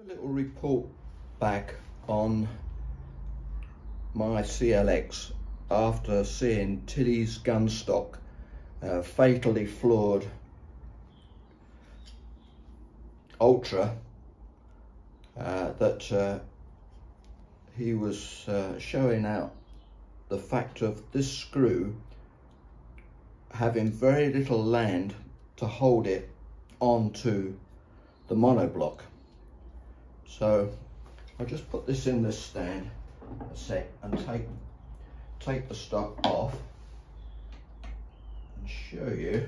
A little report back on my CLX after seeing Tilly's gunstock uh, fatally flawed Ultra uh, that uh, he was uh, showing out the fact of this screw having very little land to hold it onto the monoblock. So I'll just put this in this stand a sec and take take the stock off and show you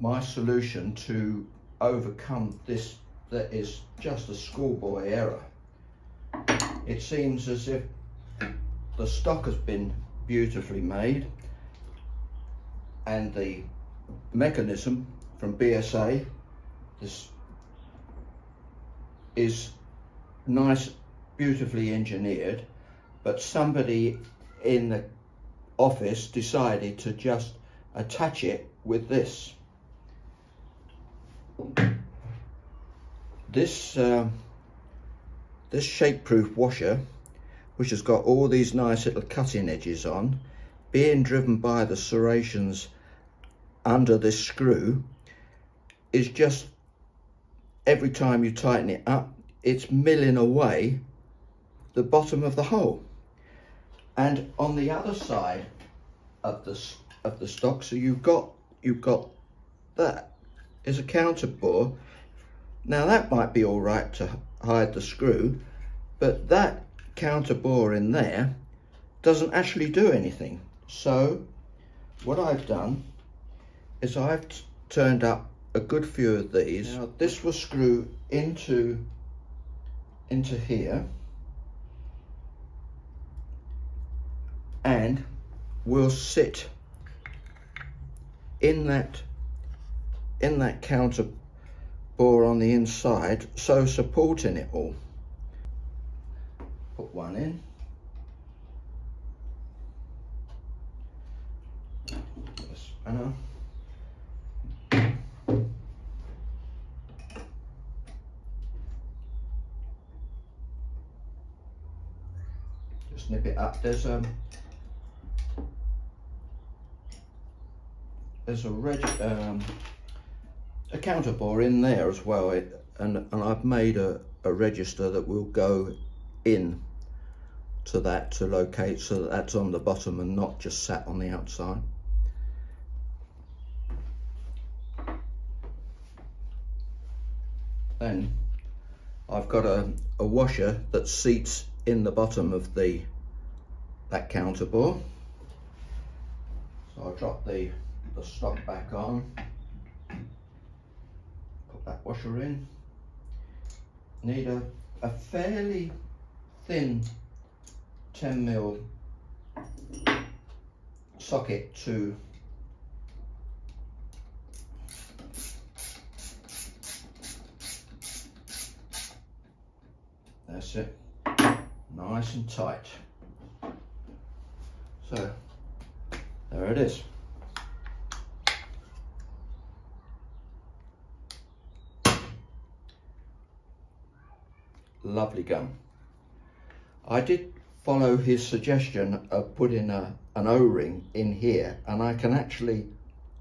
my solution to overcome this that is just a schoolboy error. It seems as if the stock has been beautifully made and the mechanism from BSA, this is nice, beautifully engineered, but somebody in the office decided to just attach it with this. This um, this shakeproof washer, which has got all these nice little cutting edges on, being driven by the serrations under this screw, is just every time you tighten it up, it's milling away the bottom of the hole. And on the other side of the, of the stock, so you've got, you've got that is a counter bore. Now that might be all right to hide the screw, but that counter bore in there doesn't actually do anything. So what I've done is I've turned up a good few of these. Now this will screw into, into here. And will sit in that in that counter bore on the inside so supporting it all. Put one in. Spanner snip it up. There's um there's a reg um, a counter bore in there as well, it, and and I've made a, a register that will go in to that to locate so that that's on the bottom and not just sat on the outside. Then I've got a, a washer that seats in the bottom of the that counter bore. So I'll drop the, the stock back on, put that washer in. Need a, a fairly thin 10 mil socket to that's it nice and tight so there it is. Lovely gun. I did follow his suggestion of putting a, an O-ring in here and I can actually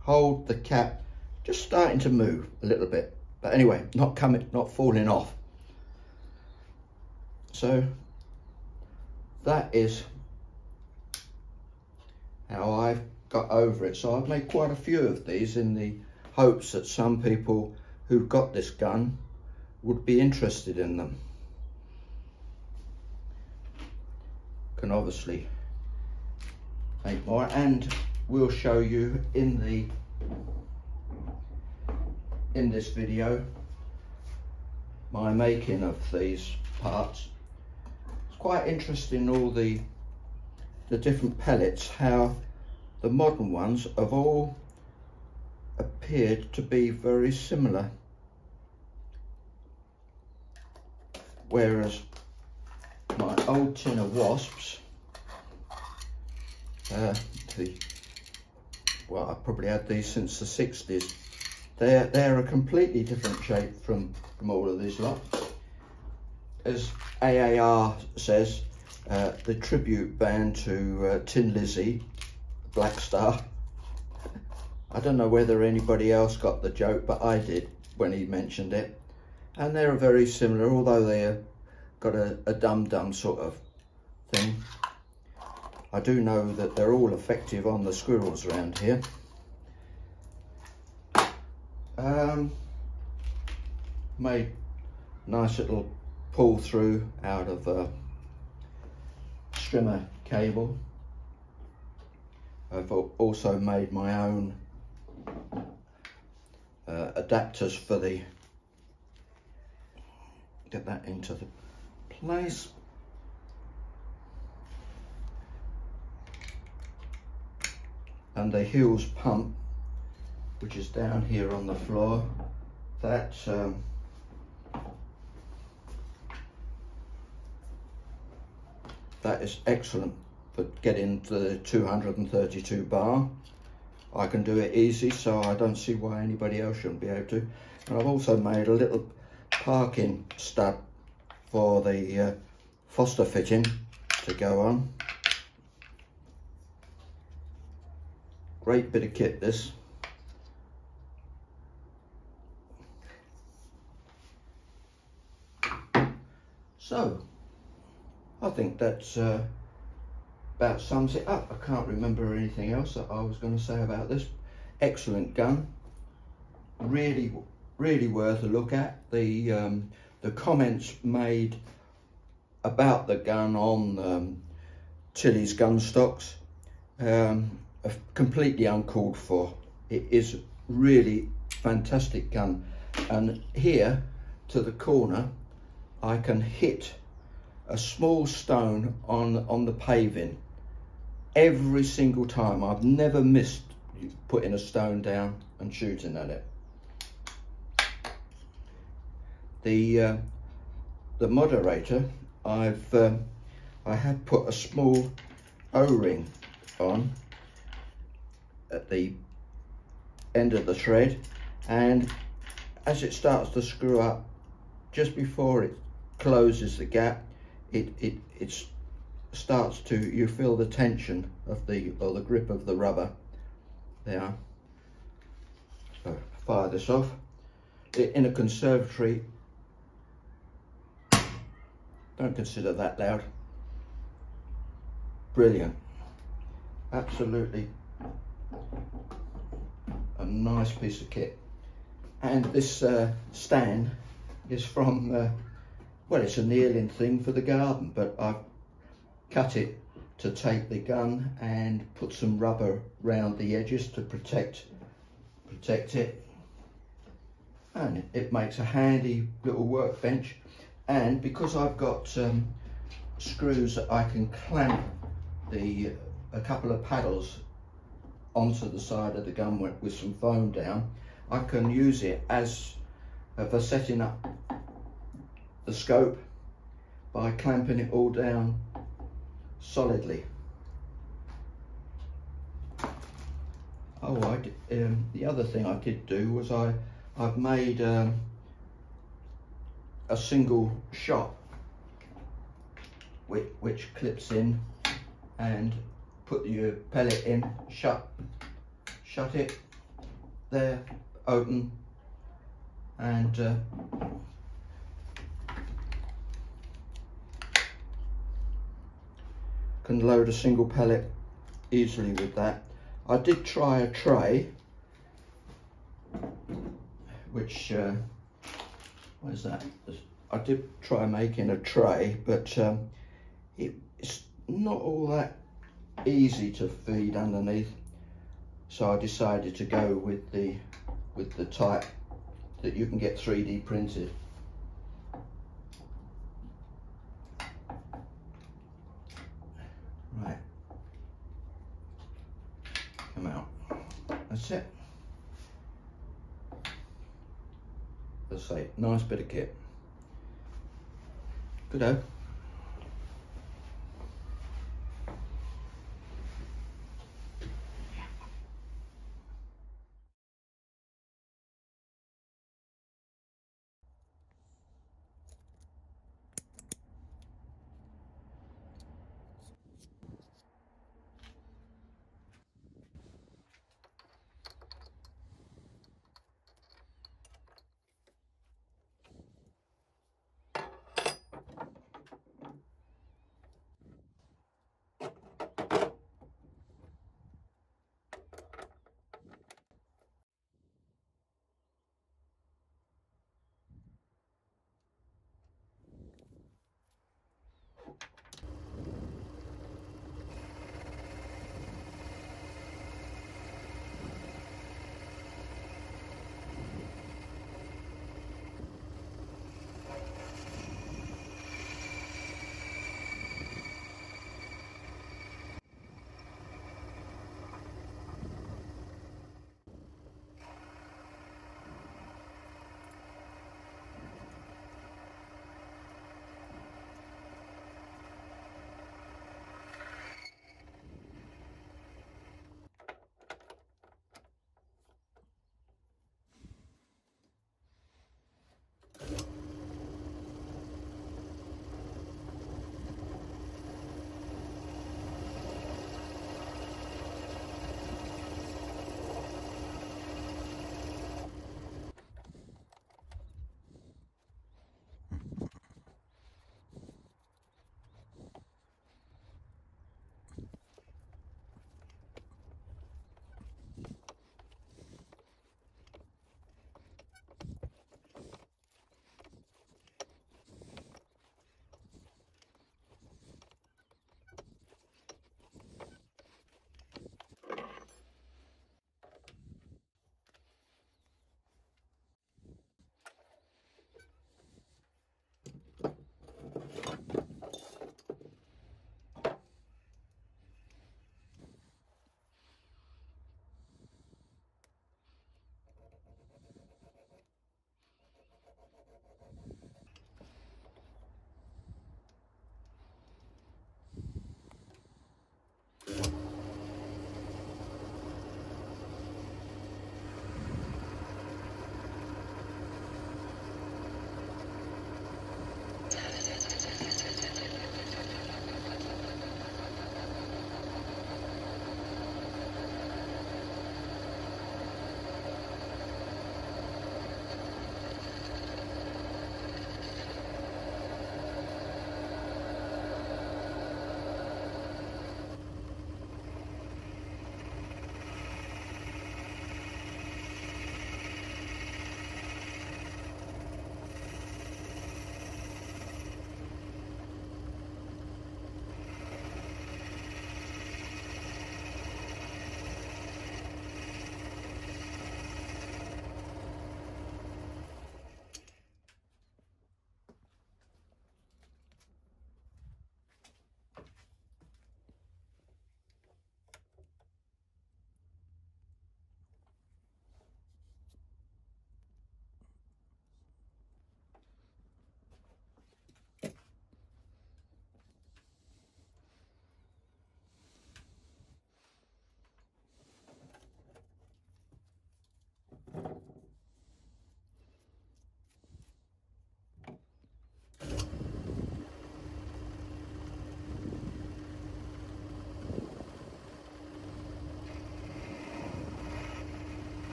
hold the cap just starting to move a little bit. But anyway, not coming, not falling off. So that is how I've got over it. So I've made quite a few of these in the hopes that some people who've got this gun would be interested in them. Can obviously make more and we'll show you in the in this video my making of these parts. It's quite interesting all the the different pellets, how the modern ones have all appeared to be very similar. Whereas my old tin of wasps, uh, the, well, I've probably had these since the 60s. they're, they're a completely different shape from, from all of these lot. As AAR says, uh, the tribute band to uh, Thin Lizzy, Black Star. I don't know whether anybody else got the joke, but I did when he mentioned it. And they're very similar, although they've got a, a dum-dum sort of thing. I do know that they're all effective on the squirrels around here. Um, made nice little pull through out of a strimmer cable. I've also made my own uh, adapters for the get that into the place and the Hughes pump which is down here on the floor that um, that is excellent for getting to the 232 bar. I can do it easy so I don't see why anybody else shouldn't be able to. And I've also made a little parking stud for the uh, Foster fitting to go on. Great bit of kit this. So, I think that's uh, about sums it up. I can't remember anything else that I was going to say about this. Excellent gun. Really, really worth a look at. The um, the comments made about the gun on um, Tilly's gun stocks um, completely uncalled for. It is really fantastic gun. And here to the corner, I can hit a small stone on, on the paving every single time. I've never missed putting a stone down and shooting at it. The, uh, the moderator, I've, um, I have put a small O-ring on at the end of the thread and as it starts to screw up just before it closes the gap it it it starts to you feel the tension of the or the grip of the rubber. There so fire this off. In a conservatory don't consider that loud. Brilliant. Absolutely a nice piece of kit. And this uh, stand is from, uh, well, it's a kneeling thing for the garden, but I've cut it to take the gun and put some rubber round the edges to protect protect it. And it makes a handy little workbench. And because I've got um, screws that I can clamp the a couple of paddles onto the side of the gun with, with some foam down, I can use it as uh, for setting up the scope by clamping it all down solidly. Oh, I did, um, the other thing I did do was I, I've made um, a single shot which, which clips in and put your pellet in, shut, shut it there, open, and uh, can load a single pellet easily with that. I did try a tray, which, uh, that? I did try making a tray, but um, it, it's not all that easy to feed underneath so I decided to go with the with the type that you can get 3D printed right come out that's it. Let's say nice bit of kit. Good -o.